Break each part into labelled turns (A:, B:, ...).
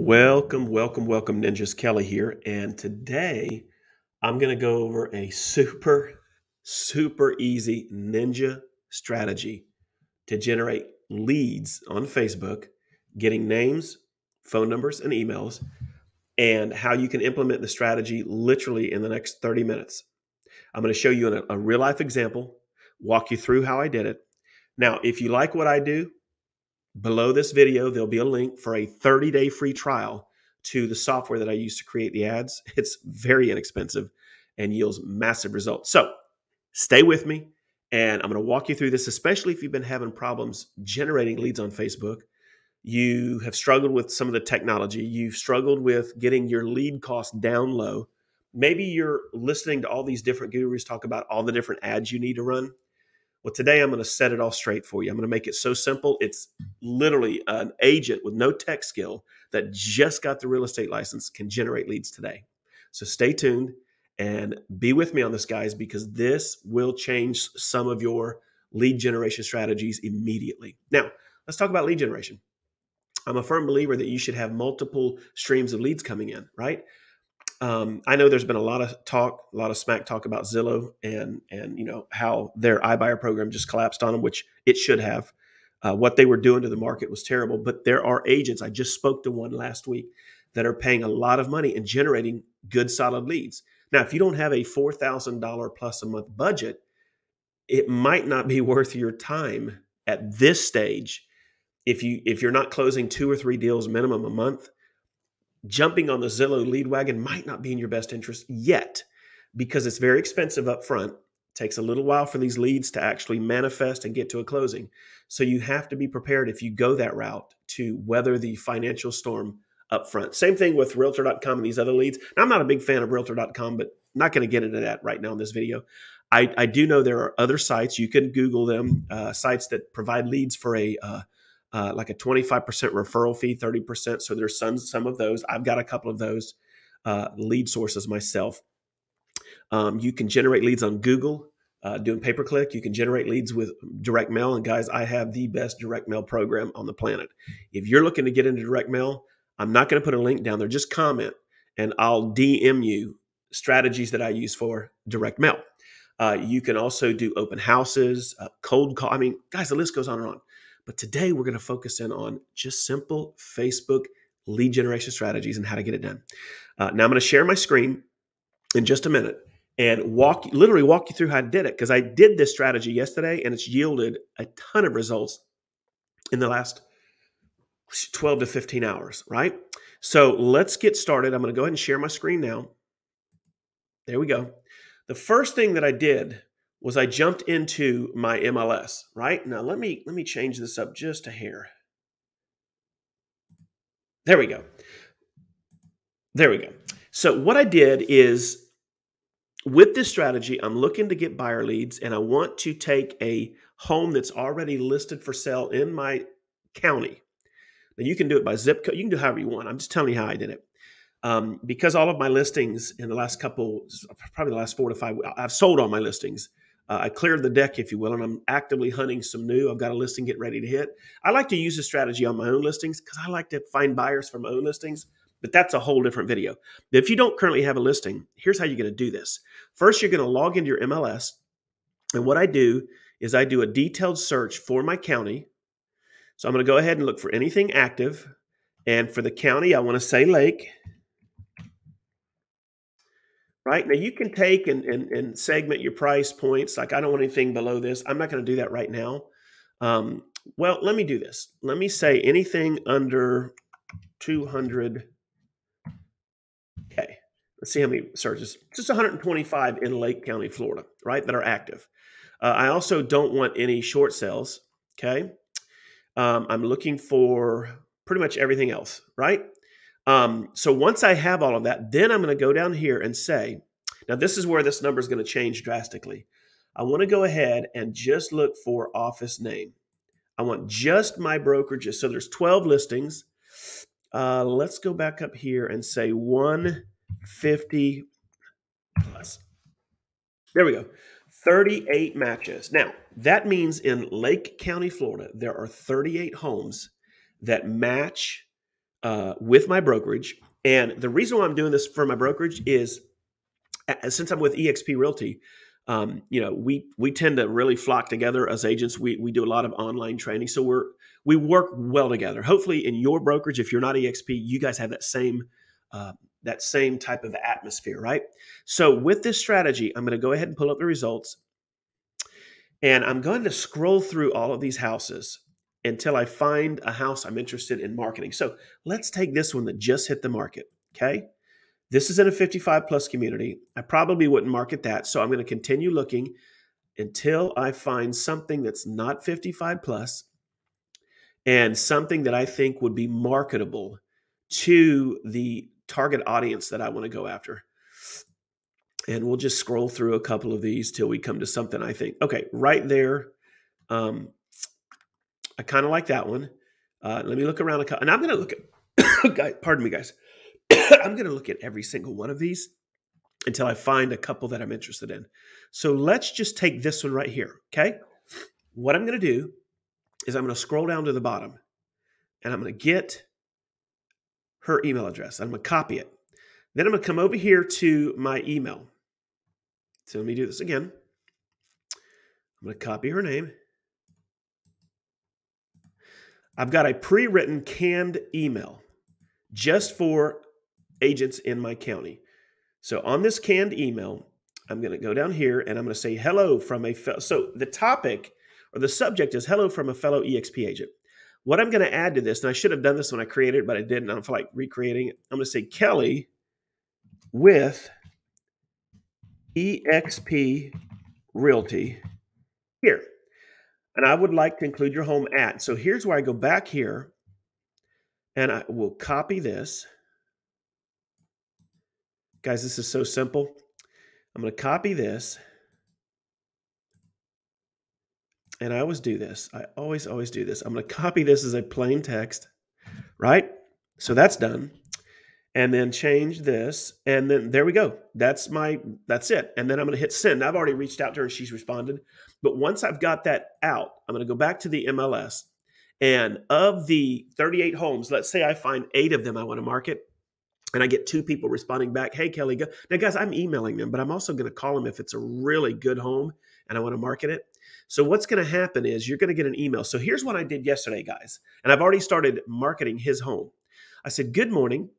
A: Welcome, welcome, welcome, Ninjas Kelly here. And today I'm going to go over a super, super easy ninja strategy to generate leads on Facebook, getting names, phone numbers, and emails, and how you can implement the strategy literally in the next 30 minutes. I'm going to show you a, a real life example, walk you through how I did it. Now, if you like what I do, Below this video, there'll be a link for a 30 day free trial to the software that I use to create the ads. It's very inexpensive and yields massive results. So stay with me and I'm going to walk you through this, especially if you've been having problems generating leads on Facebook. You have struggled with some of the technology, you've struggled with getting your lead cost down low. Maybe you're listening to all these different gurus talk about all the different ads you need to run well, today I'm going to set it all straight for you. I'm going to make it so simple. It's literally an agent with no tech skill that just got the real estate license can generate leads today. So stay tuned and be with me on this, guys, because this will change some of your lead generation strategies immediately. Now, let's talk about lead generation. I'm a firm believer that you should have multiple streams of leads coming in, right? Um, I know there's been a lot of talk, a lot of smack talk about Zillow and and you know how their iBuyer program just collapsed on them, which it should have. Uh, what they were doing to the market was terrible. But there are agents. I just spoke to one last week that are paying a lot of money and generating good, solid leads. Now, if you don't have a four thousand dollar plus a month budget, it might not be worth your time at this stage. If you if you're not closing two or three deals minimum a month, jumping on the Zillow lead wagon might not be in your best interest yet because it's very expensive up front. takes a little while for these leads to actually manifest and get to a closing. So you have to be prepared if you go that route to weather the financial storm up front. Same thing with realtor.com and these other leads. Now, I'm not a big fan of realtor.com, but not going to get into that right now in this video. I, I, do know there are other sites. You can Google them, uh, sites that provide leads for a uh, uh, like a 25% referral fee, 30%. So there's some, some of those. I've got a couple of those uh, lead sources myself. Um, you can generate leads on Google uh, doing pay per click. You can generate leads with direct mail. And guys, I have the best direct mail program on the planet. If you're looking to get into direct mail, I'm not going to put a link down there. Just comment and I'll DM you strategies that I use for direct mail. Uh, you can also do open houses, uh, cold call. I mean, guys, the list goes on and on. But today we're going to focus in on just simple Facebook lead generation strategies and how to get it done. Uh, now I'm going to share my screen in just a minute and walk literally walk you through how I did it because I did this strategy yesterday and it's yielded a ton of results in the last 12 to 15 hours, right? So let's get started. I'm going to go ahead and share my screen now. There we go. The first thing that I did was I jumped into my MLS, right? Now let me let me change this up just a hair. There we go. There we go. So what I did is with this strategy, I'm looking to get buyer leads and I want to take a home that's already listed for sale in my county. Now you can do it by zip code. You can do however you want. I'm just telling you how I did it. Um, because all of my listings in the last couple, probably the last four to five, I've sold all my listings uh, I cleared the deck, if you will, and I'm actively hunting some new. I've got a listing get ready to hit. I like to use this strategy on my own listings because I like to find buyers for my own listings, but that's a whole different video. If you don't currently have a listing, here's how you're going to do this. First, you're going to log into your MLS, and what I do is I do a detailed search for my county. So I'm going to go ahead and look for anything active. And for the county, I want to say Lake right? Now you can take and, and, and, segment your price points. Like I don't want anything below this. I'm not going to do that right now. Um, well, let me do this. Let me say anything under 200. Okay. Let's see how many searches. Just 125 in Lake County, Florida, right? That are active. Uh, I also don't want any short sales. Okay. Um, I'm looking for pretty much everything else, right? Um, so once I have all of that, then I'm going to go down here and say, now this is where this number is going to change drastically. I want to go ahead and just look for office name. I want just my brokerages. So there's 12 listings. Uh, let's go back up here and say 150 plus. There we go. 38 matches. Now, that means in Lake County, Florida, there are 38 homes that match uh, with my brokerage. And the reason why I'm doing this for my brokerage is since I'm with EXP Realty, um, you know, we we tend to really flock together as agents. We we do a lot of online training, so we're we work well together. Hopefully, in your brokerage, if you're not EXP, you guys have that same uh, that same type of atmosphere, right? So with this strategy, I'm going to go ahead and pull up the results, and I'm going to scroll through all of these houses until I find a house I'm interested in marketing. So let's take this one that just hit the market. Okay. This is in a 55 plus community. I probably wouldn't market that. So I'm going to continue looking until I find something that's not 55 plus and something that I think would be marketable to the target audience that I want to go after. And we'll just scroll through a couple of these till we come to something I think. Okay, right there. Um, I kind of like that one. Uh, let me look around, a, couple. and I'm going to look at. pardon me, guys. I'm going to look at every single one of these until I find a couple that I'm interested in. So let's just take this one right here. Okay. What I'm going to do is I'm going to scroll down to the bottom and I'm going to get her email address. I'm going to copy it. Then I'm going to come over here to my email. So let me do this again. I'm going to copy her name. I've got a pre written canned email just for agents in my county. So on this canned email, I'm going to go down here and I'm going to say hello from a fellow. So the topic or the subject is hello from a fellow EXP agent. What I'm going to add to this, and I should have done this when I created it, but I didn't. I don't feel like recreating it. I'm going to say Kelly with EXP Realty here. And I would like to include your home at. So here's where I go back here and I will copy this. Guys, this is so simple. I'm going to copy this. And I always do this. I always, always do this. I'm going to copy this as a plain text, right? So that's done. And then change this. And then there we go. That's my, that's it. And then I'm going to hit send. I've already reached out to her and she's responded. But once I've got that out, I'm going to go back to the MLS. And of the 38 homes, let's say I find eight of them I want to market and I get two people responding back, "Hey Kelly, go." Now guys, I'm emailing them, but I'm also going to call them if it's a really good home and I want to market it. So what's going to happen is you're going to get an email. So here's what I did yesterday, guys. And I've already started marketing his home. I said, "Good morning.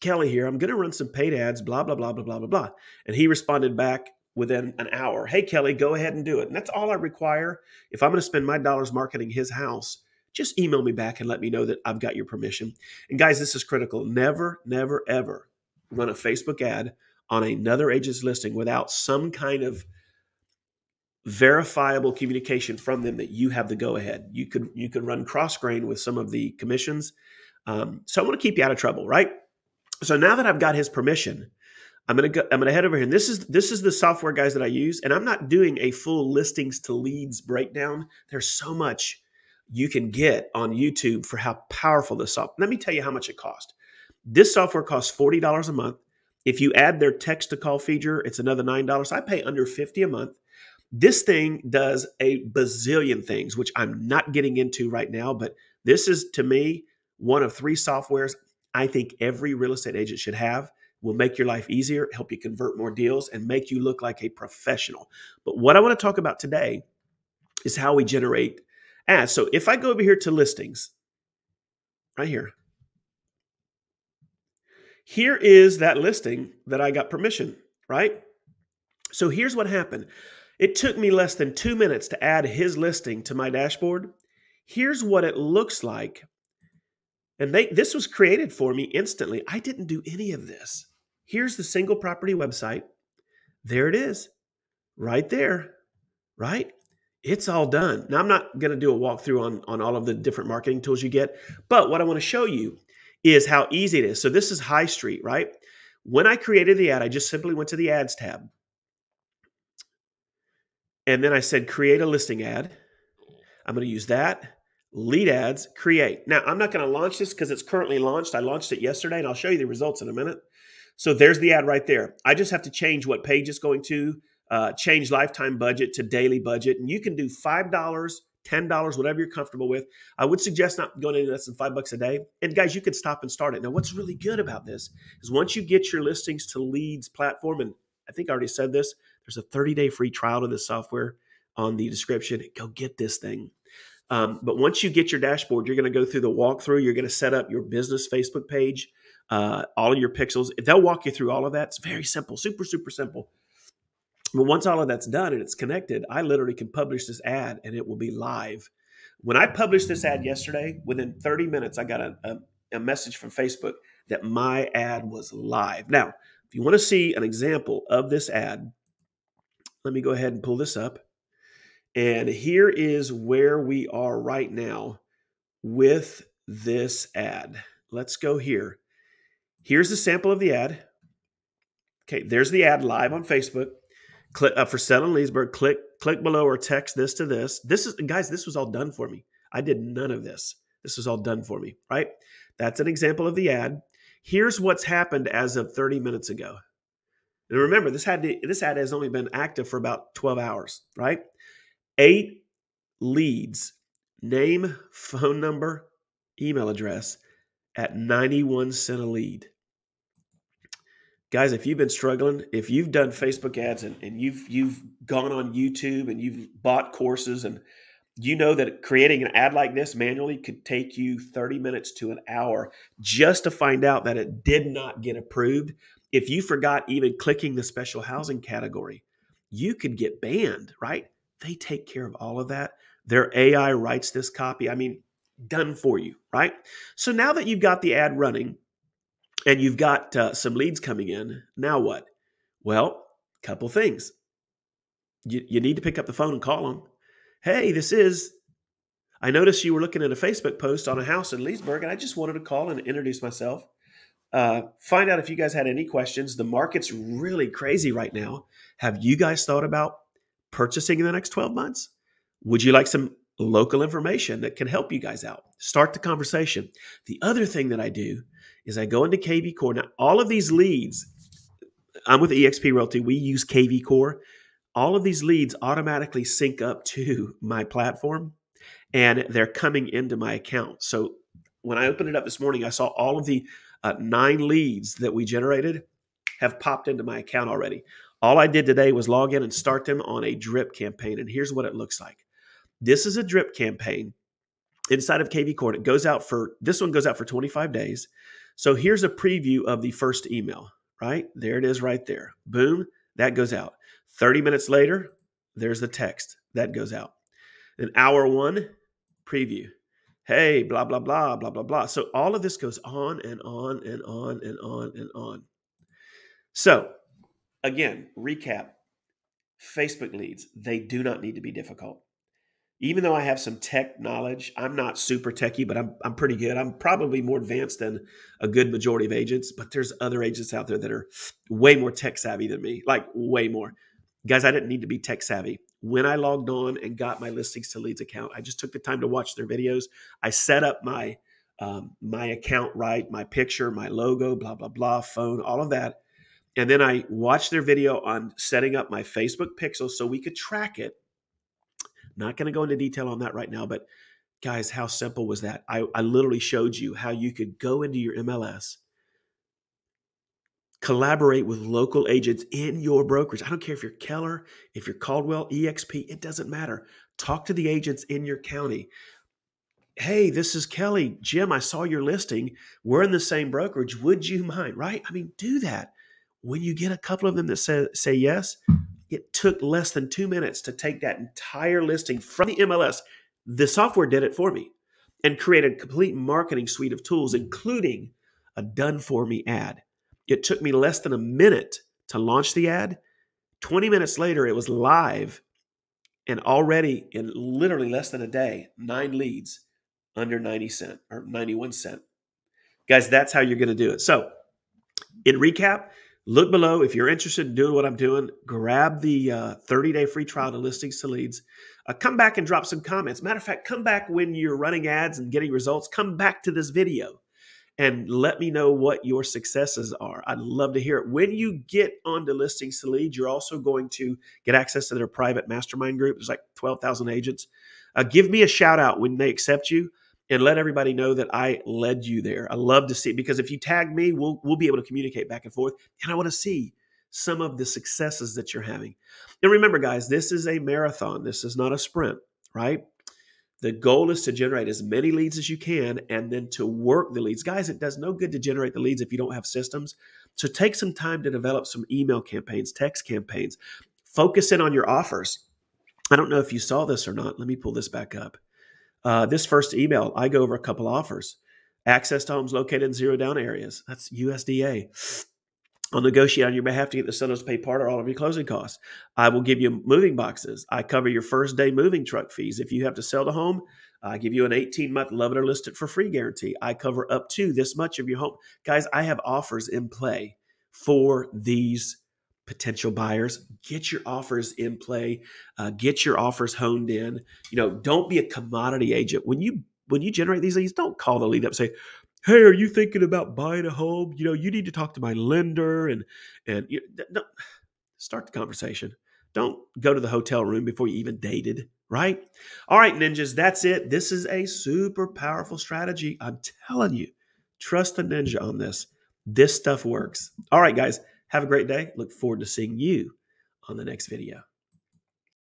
A: Kelly here. I'm going to run some paid ads, blah blah blah blah blah blah blah." And he responded back within an hour, "Hey Kelly, go ahead and do it." And that's all I require if I'm going to spend my dollars marketing his house just email me back and let me know that I've got your permission. And guys, this is critical. Never, never, ever run a Facebook ad on another agent's listing without some kind of verifiable communication from them that you have the go ahead. You could you could run cross grain with some of the commissions. Um, so I want to keep you out of trouble, right? So now that I've got his permission, I'm gonna go, I'm gonna head over here, and this is this is the software guys that I use, and I'm not doing a full listings to leads breakdown. There's so much you can get on YouTube for how powerful this software. Let me tell you how much it costs. This software costs $40 a month. If you add their text to call feature, it's another $9. I pay under 50 a month. This thing does a bazillion things, which I'm not getting into right now, but this is to me one of three softwares I think every real estate agent should have. Will make your life easier, help you convert more deals, and make you look like a professional. But what I want to talk about today is how we generate ads. So if I go over here to listings, right here, here is that listing that I got permission, right? So here's what happened. It took me less than two minutes to add his listing to my dashboard. Here's what it looks like. And they this was created for me instantly. I didn't do any of this. Here's the single property website. There it is. Right there. Right? it's all done. Now, I'm not going to do a walkthrough on, on all of the different marketing tools you get, but what I want to show you is how easy it is. So this is High Street, right? When I created the ad, I just simply went to the ads tab. And then I said, create a listing ad. I'm going to use that. Lead ads, create. Now, I'm not going to launch this because it's currently launched. I launched it yesterday and I'll show you the results in a minute. So there's the ad right there. I just have to change what page it's going to, uh, change lifetime budget to daily budget. And you can do $5, $10, whatever you're comfortable with. I would suggest not going any less than five bucks a day. And guys, you can stop and start it. Now, what's really good about this is once you get your listings to leads platform, and I think I already said this, there's a 30 day free trial to this software on the description. Go get this thing. Um, but once you get your dashboard, you're going to go through the walkthrough. You're going to set up your business Facebook page, uh, all of your pixels. They'll walk you through all of that. It's very simple, super, super simple. But once all of that's done and it's connected, I literally can publish this ad and it will be live. When I published this ad yesterday, within 30 minutes, I got a, a, a message from Facebook that my ad was live. Now, if you want to see an example of this ad, let me go ahead and pull this up. And here is where we are right now with this ad. Let's go here. Here's a sample of the ad. Okay, there's the ad live on Facebook. Click uh, for Sell in Leesburg. Click click below or text this to this. This is guys. This was all done for me. I did none of this. This was all done for me. Right. That's an example of the ad. Here's what's happened as of 30 minutes ago. And remember, this had to, this ad has only been active for about 12 hours. Right. Eight leads. Name, phone number, email address at 91 cent a lead guys if you've been struggling if you've done facebook ads and, and you've you've gone on youtube and you've bought courses and you know that creating an ad like this manually could take you 30 minutes to an hour just to find out that it did not get approved if you forgot even clicking the special housing category you could get banned right they take care of all of that their ai writes this copy i mean done for you right so now that you've got the ad running and you've got uh, some leads coming in. Now what? Well, couple things. You, you need to pick up the phone and call them. Hey, this is. I noticed you were looking at a Facebook post on a house in Leesburg, and I just wanted to call and introduce myself. Uh, find out if you guys had any questions. The market's really crazy right now. Have you guys thought about purchasing in the next 12 months? Would you like some local information that can help you guys out? Start the conversation. The other thing that I do is I go into KV Core. Now, all of these leads, I'm with eXp Realty. We use KV Core. All of these leads automatically sync up to my platform and they're coming into my account. So when I opened it up this morning, I saw all of the uh, nine leads that we generated have popped into my account already. All I did today was log in and start them on a drip campaign. And here's what it looks like this is a drip campaign inside of KV Core. It goes out for this one goes out for 25 days. So here's a preview of the first email, right? There it is right there. Boom, that goes out. 30 minutes later, there's the text that goes out. Then hour one, preview. Hey, blah, blah, blah, blah, blah, blah. So all of this goes on and on and on and on and on. So again, recap Facebook leads, they do not need to be difficult even though I have some tech knowledge, I'm not super techy, but I'm I'm pretty good. I'm probably more advanced than a good majority of agents, but there's other agents out there that are way more tech savvy than me, like way more. Guys, I didn't need to be tech savvy. When I logged on and got my listings to leads account, I just took the time to watch their videos. I set up my um, my account right, my picture, my logo, blah blah blah, phone, all of that, and then I watched their video on setting up my Facebook pixel so we could track it not going to go into detail on that right now, but guys, how simple was that? I, I literally showed you how you could go into your MLS, collaborate with local agents in your brokerage. I don't care if you're Keller, if you're Coldwell, EXP, it doesn't matter. Talk to the agents in your county. Hey, this is Kelly. Jim, I saw your listing. We're in the same brokerage. Would you mind? Right? I mean, do that. When you get a couple of them that say, say yes, it took less than two minutes to take that entire listing from the MLS. The software did it for me and created a complete marketing suite of tools, including a done for me ad. It took me less than a minute to launch the ad. 20 minutes later, it was live and already in literally less than a day, nine leads under 90 cent or 91 cent. Guys, that's how you're going to do it. So, in recap, Look below if you're interested in doing what I'm doing. Grab the uh, 30 day free trial to listings to leads. Uh, come back and drop some comments. Matter of fact, come back when you're running ads and getting results. Come back to this video and let me know what your successes are. I'd love to hear it. When you get onto listings to leads, you're also going to get access to their private mastermind group. There's like 12,000 agents. Uh, give me a shout out when they accept you and let everybody know that I led you there. I love to see because if you tag me, we'll we'll be able to communicate back and forth. And I want to see some of the successes that you're having. And remember, guys, this is a marathon. This is not a sprint, right? The goal is to generate as many leads as you can and then to work the leads. Guys, it does no good to generate the leads if you don't have systems. So take some time to develop some email campaigns, text campaigns. Focus in on your offers. I don't know if you saw this or not. Let me pull this back up. Uh, this first email, I go over a couple offers. Access to homes located in zero down areas. That's USDA. I'll negotiate on your behalf to get the sellers to pay part or all of your closing costs. I will give you moving boxes. I cover your first day moving truck fees. If you have to sell the home, I give you an 18 month love it or list it for free guarantee. I cover up to this much of your home. Guys, I have offers in play for these potential buyers. Get your offers in play. Uh, get your offers honed in. You know, don't be a commodity agent. When you when you generate these leads, don't call the lead up say, "Hey, are you thinking about buying a home? You know, you need to talk to my lender." And and you, no, start the conversation. Don't go to the hotel room before you even dated. Right? All right, ninjas. That's it. This is a super powerful strategy. I'm telling you. Trust the ninja on this. This stuff works. All right, guys. Have a great day. Look forward to seeing you on the next video.